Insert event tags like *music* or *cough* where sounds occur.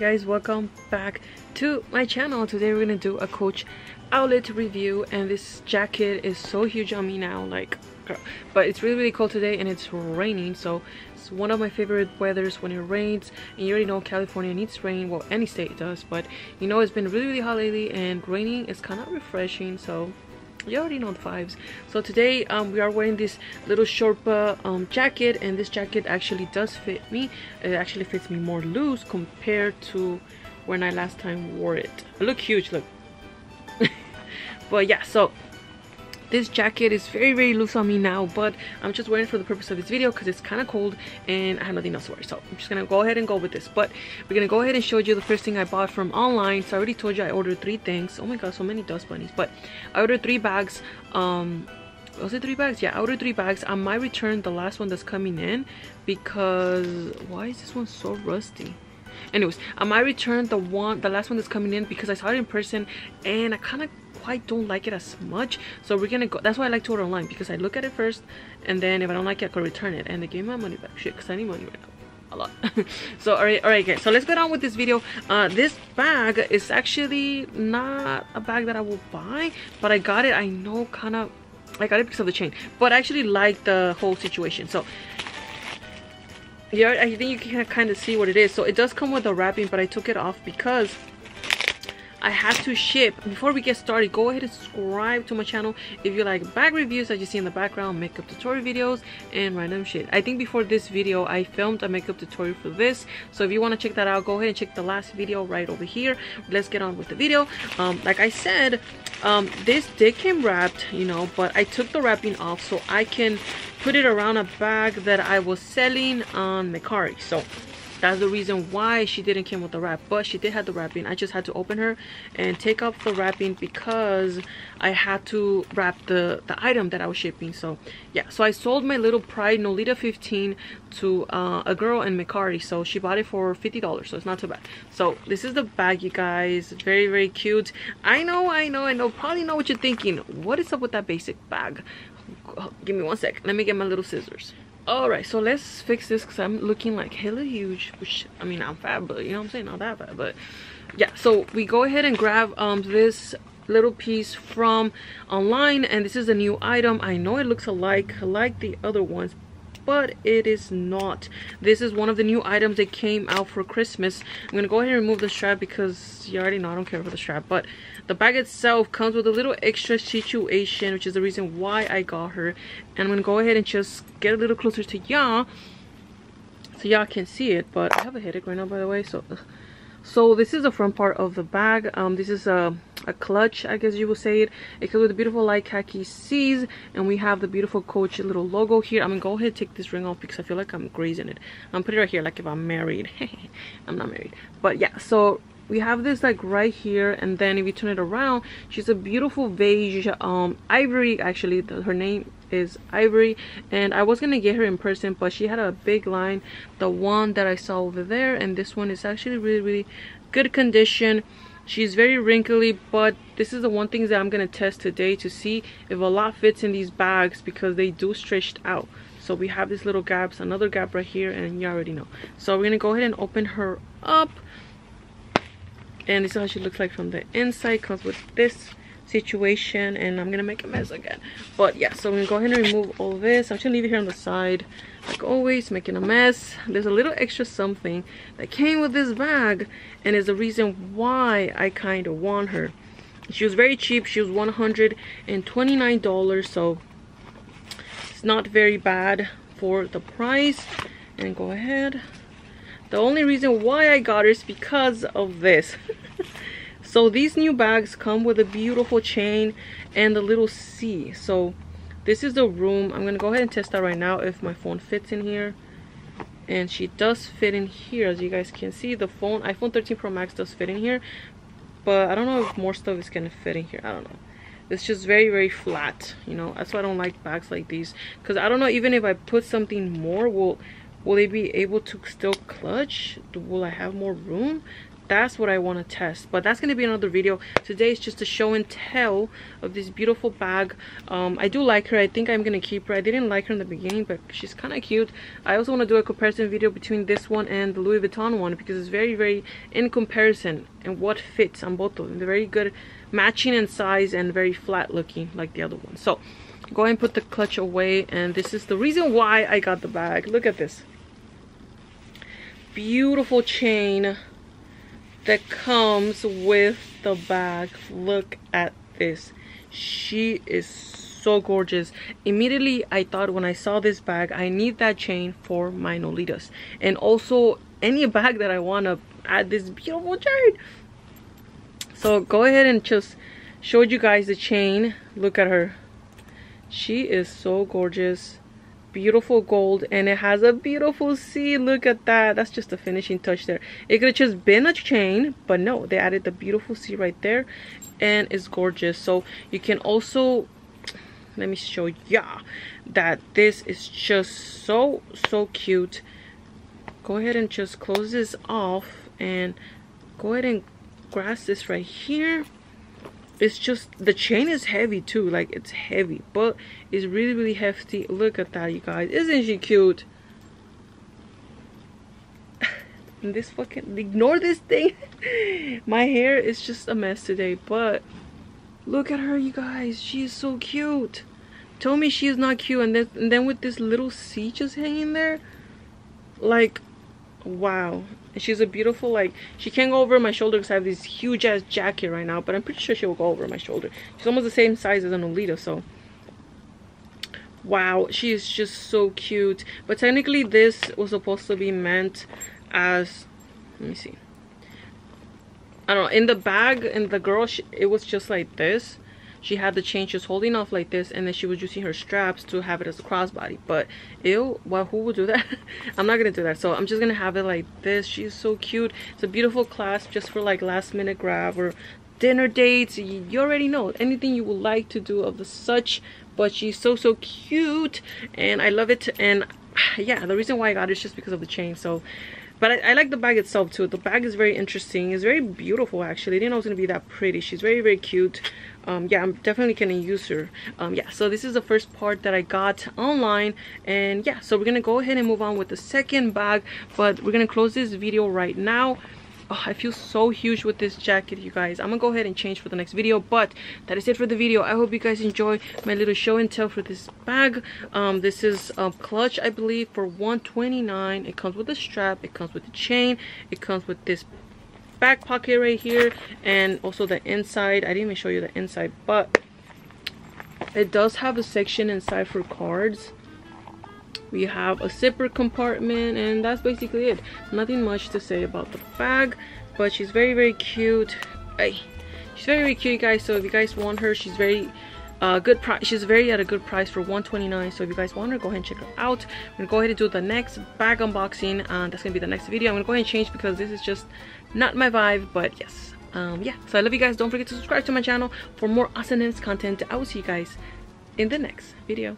guys welcome back to my channel. Today we're gonna do a coach outlet review and this jacket is so huge on me now like but it's really really cold today and it's raining so it's one of my favorite weathers when it rains. And you already know California needs rain. Well any state does but you know it's been really really hot lately and raining is kind of refreshing so you already know the vibes. So today um, we are wearing this little Sherpa um, jacket and this jacket actually does fit me. It actually fits me more loose compared to when I last time wore it. I look huge look. *laughs* But yeah so this jacket is very very loose on me now but i'm just wearing for the purpose of this video because it's kind of cold and i have nothing else to wear. So i'm just gonna go ahead and go with this. But we're gonna go ahead and show you the first thing i bought from online. So i already told you i ordered three things. Oh my god so many dust bunnies. But i ordered three bags um was it three bags? Yeah i ordered three bags. I might return the last one that's coming in because why is this one so rusty? Anyways i might return the one the last one that's coming in because i saw it in person and i kind of quite don't like it as much so we're gonna go that's why i like to order online because i look at it first and then if i don't like it i could return it and they gave my money back. Shit because i need money right now a lot. *laughs* So all right all right guys so let's get on with this video. Uh this bag is actually not a bag that i will buy but i got it i know kind of i got it because of the chain but i actually like the whole situation so yeah i think you can kind of see what it is. So it does come with a wrapping but i took it off because I have to ship. Before we get started, go ahead and subscribe to my channel if you like bag reviews that you see in the background, makeup tutorial videos, and random shit. I think before this video, I filmed a makeup tutorial for this. So if you want to check that out, go ahead and check the last video right over here. Let's get on with the video. Um, like I said, um, this did came wrapped, you know, but I took the wrapping off so I can put it around a bag that I was selling on Mercari. So that's the reason why she didn't come with the wrap but she did have the wrapping i just had to open her and take off the wrapping because i had to wrap the the item that i was shipping. So yeah. So i sold my little pride nolita 15 to uh, a girl in Mercari so she bought it for 50 dollars so it's not too bad. So this is the bag you guys. Very very cute. I know i know i know. Probably know what you're thinking. What is up with that basic bag? Give me one sec. Let me get my little scissors all right so let's fix this because i'm looking like hella huge which i mean i'm fat but you know what i'm saying? Not that fat but yeah so we go ahead and grab um this little piece from online and this is a new item. I know it looks alike like the other ones but it is not. This is one of the new items that came out for christmas. I'm gonna go ahead and remove the strap because you already know i don't care for the strap but the bag itself comes with a little extra situation which is the reason why i got her. And i'm gonna go ahead and just get a little closer to y'all so y'all can see it but i have a headache right now by the way so so this is the front part of the bag. Um this is a a clutch i guess you will say it it comes with the beautiful light khaki C's and we have the beautiful coach little logo here. I'm gonna go ahead and take this ring off because i feel like i'm grazing it. I'm putting it right here like if i'm married. *laughs* I'm not married. But yeah so we have this like right here and then if you turn it around she's a beautiful beige um ivory. Actually the, her name is ivory and i was gonna get her in person but she had a big line the one that i saw over there and this one is actually really really good condition she's very wrinkly but this is the one thing that i'm gonna test today to see if a lot fits in these bags because they do stretched out. So we have these little gaps another gap right here and you already know. So we're gonna go ahead and open her up. And this is how she looks like from the inside comes with this situation and i'm gonna make a mess again. But yeah so i'm gonna go ahead and remove all this. I'm just gonna leave it here on the side like always making a mess. There's a little extra something that came with this bag and is the reason why i kind of want her. She was very cheap. She was 129 dollars so it's not very bad for the price. And go ahead. The only reason why I got it is because of this. *laughs* so these new bags come with a beautiful chain and a little C. So this is the room. I'm going to go ahead and test that right now if my phone fits in here. And she does fit in here as you guys can see. The phone, iPhone 13 Pro Max does fit in here. But I don't know if more stuff is going to fit in here. I don't know it's just very very flat you know that's why i don't like bags like these because i don't know even if i put something more will will they be able to still clutch will i have more room that's what I want to test but that's gonna be another video. Today is just a show and tell of this beautiful bag. Um, I do like her I think I'm gonna keep her. I didn't like her in the beginning but she's kind of cute. I also want to do a comparison video between this one and the Louis Vuitton one because it's very very in comparison and what fits on both of them. They're very good matching in size and very flat looking like the other one. So go ahead and put the clutch away and this is the reason why I got the bag. Look at this. Beautiful chain that comes with the bag. Look at this. She is so gorgeous. Immediately i thought when i saw this bag i need that chain for my nolitas and also any bag that i want to add this beautiful chain. So go ahead and just showed you guys the chain. Look at her. She is so gorgeous beautiful gold and it has a beautiful C look at that. That's just a finishing touch there. It could have just been a chain but no they added the beautiful C right there and it's gorgeous. So you can also let me show ya that this is just so so cute. Go ahead and just close this off and go ahead and grasp this right here it's just the chain is heavy too like it's heavy but it's really really hefty. Look at that you guys. Isn't she cute? *laughs* This fucking ignore this thing. *laughs* My hair is just a mess today but look at her you guys. She is so cute. Tell me she is not cute and then, and then with this little C just hanging there like wow. She's a beautiful like she can't go over my shoulder because i have this huge ass jacket right now but i'm pretty sure she will go over my shoulder. She's almost the same size as a Nolita so. Wow. She is just so cute. But technically this was supposed to be meant as let me see. I don't know. In the bag in the girl she, it was just like this she had the chain just holding off like this and then she was using her straps to have it as a crossbody. But ew well who would do that? *laughs* I'm not gonna do that. So i'm just gonna have it like this. She's so cute. It's a beautiful clasp just for like last minute grab or dinner dates. You already know. Anything you would like to do of the such. But she's so so cute and i love it. And *sighs* yeah the reason why i got it is just because of the chain. So but I, I, like the bag itself too. The bag is very interesting. It's very beautiful actually. I didn't know it was gonna be that pretty. She's very very cute. Um yeah i'm definitely gonna use her. Um yeah so this is the first part that i got online. And yeah so we're gonna go ahead and move on with the second bag. But we're gonna close this video right now oh, i feel so huge with this jacket you guys. I'm gonna go ahead and change for the next video but that is it for the video. I hope you guys enjoy my little show and tell for this bag. Um this is a clutch i believe for 129 it comes with a strap it comes with a chain it comes with this back pocket right here and also the inside. I didn't even show you the inside but it does have a section inside for cards we have a zipper compartment and that's basically it. Nothing much to say about the bag but she's very very cute. Hey she's very very cute guys so if you guys want her she's very uh, good price she's very at a good price for 129 so if you guys want her go ahead and check her out. I'm gonna go ahead and do the next bag unboxing and that's gonna be the next video. I'm gonna go ahead and change because this is just not my vibe but yes um yeah. So i love you guys. Don't forget to subscribe to my channel for more awesomeness content. I will see you guys in the next video